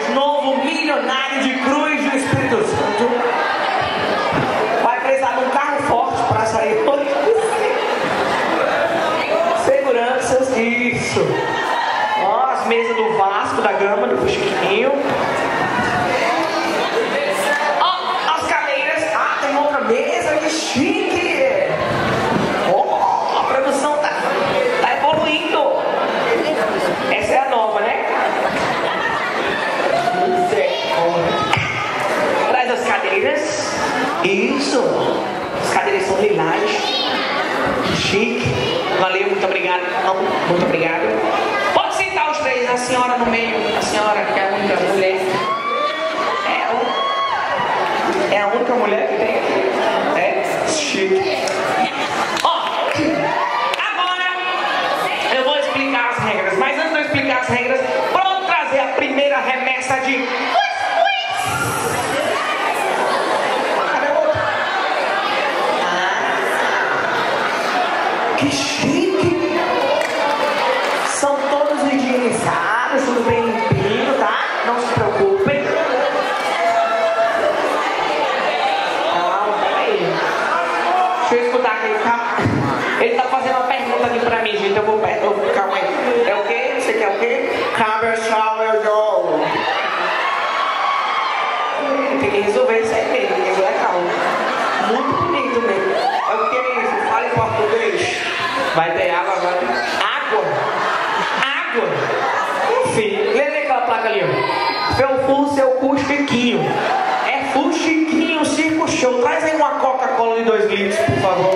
mais novo milionário de cruz do Espírito Santo vai precisar de um carro forte para sair hoje. Seguranças, isso. Ó, as mesas do Vasco, da Gama, do Chiquinho. as. É, é a única mulher que tem aqui. É chique. Ó, agora eu vou explicar as regras. Mas antes de eu explicar as regras, vamos trazer a primeira remessa de. Ah. Que chique! Vai ter água, agora. água. Água. Enfim, lê, aquela placa ali, ó. Seu fu, seu cu, chiquinho. É fu, chiquinho, circo show. Traz aí uma Coca-Cola de 2 litros, por favor.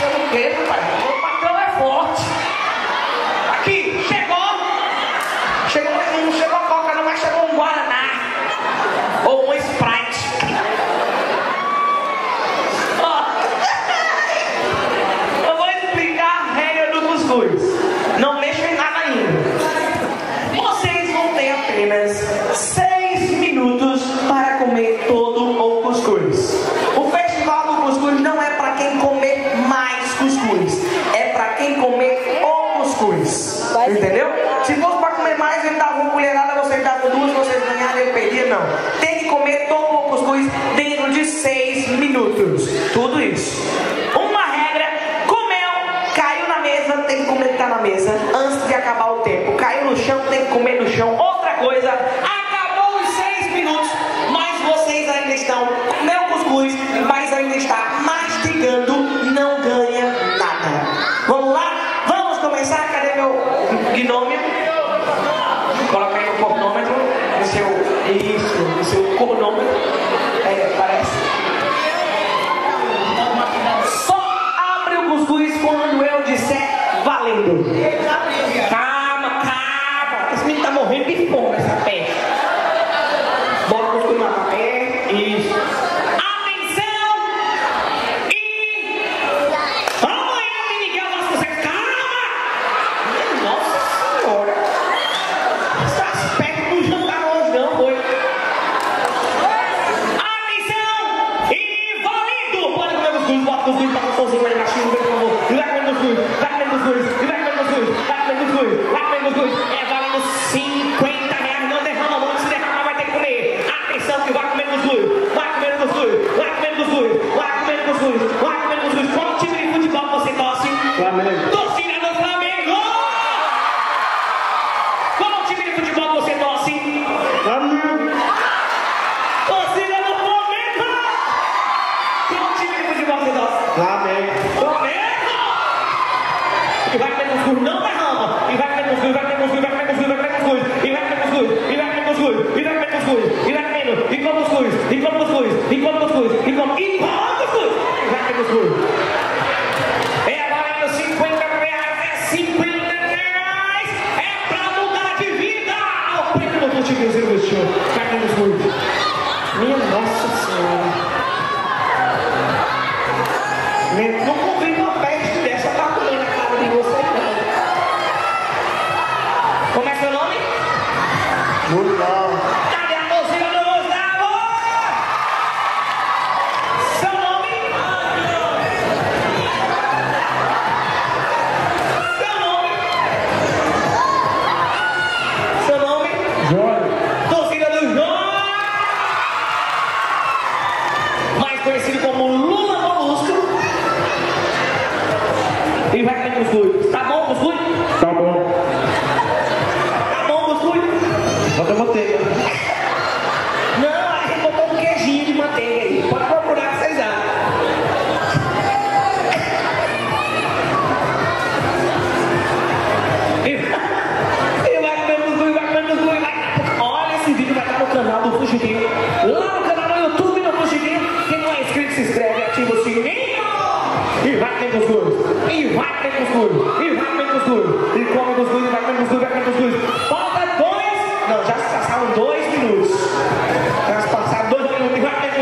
Eu não quero, rapaz. Meu patrão é forte. Aqui, chegou. Chegou, não chegou a Coca, não, mas chegou um Guaraná. Ou Holy mesa antes de acabar o tempo. Caiu no chão, tem que comer no chão. Outra coisa, acabou os seis minutos, mas vocês ainda estão comeu cuscuz, mas ainda está mastigando, não ganha nada. Vamos lá? Vamos começar? Cadê meu gnome? Coloca aí o portômetro, no seu. Isso, no seu corpo.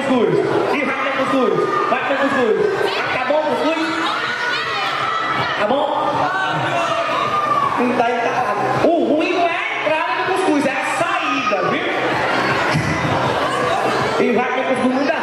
cuscuz. E vai ter cuscuz. Vai ter cuscuz. tá o cuscuz? Tá bom? Não tá. O ruim não é a entrada do cuscuz, é a saída, viu? E vai ter cuscuz.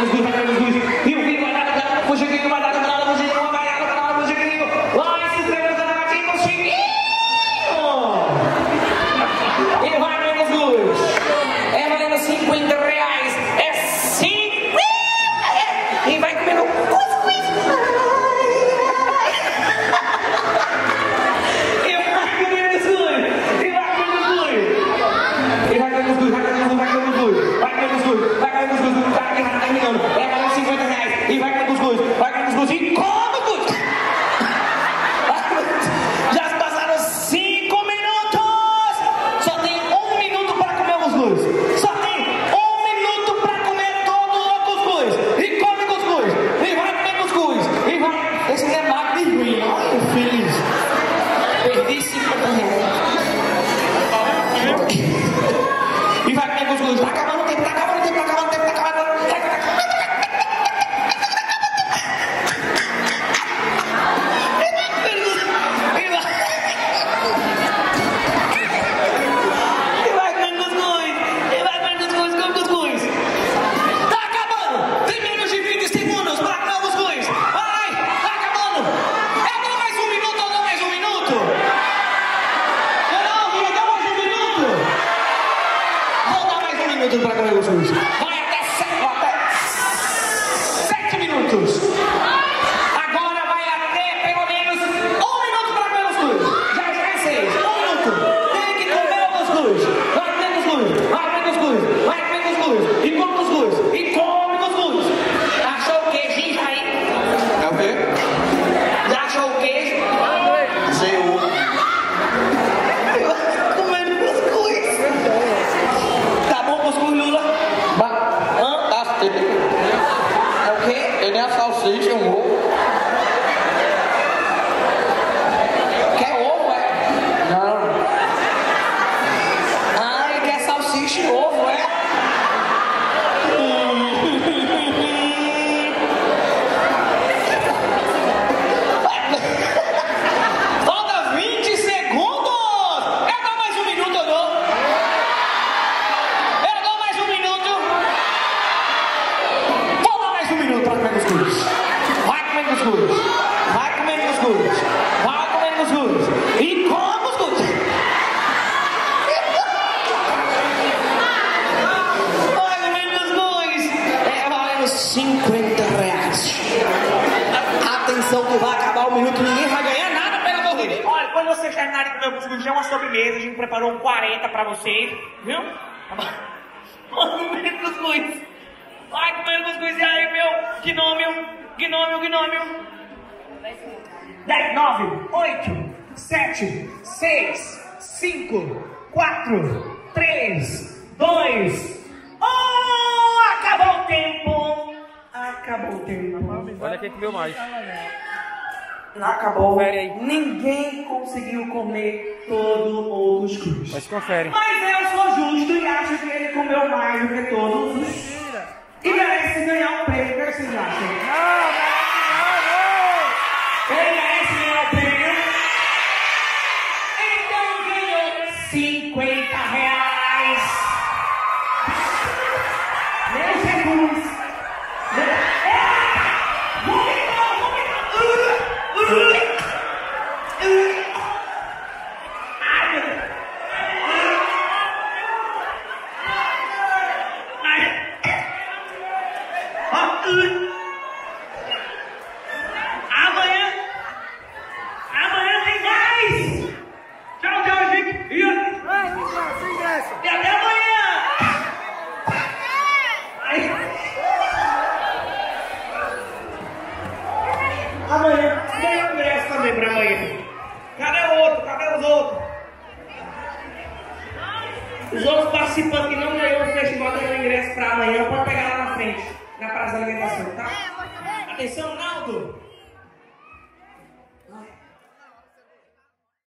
아이고 sejam minuto, ninguém vai ganhar nada pela corrida. Olha, quando vocês terminarem de comer o cuscuz, já é uma sobremesa, a gente preparou um 40 pra vocês, viu? Comer cuscuz. Vai comendo cuscuz e aí, meu gnômio, gnômio, gnômio. 10, 9, 8, 7, 6, 5, 4, 3, 2, 1. Acabou o tempo. Acabou o tempo. Olha quem comeu mais. Acabou. Confere aí. Ninguém conseguiu comer todo o cuscuz. Mas confere. Mas eu sou justo e acho que ele comeu mais do que todos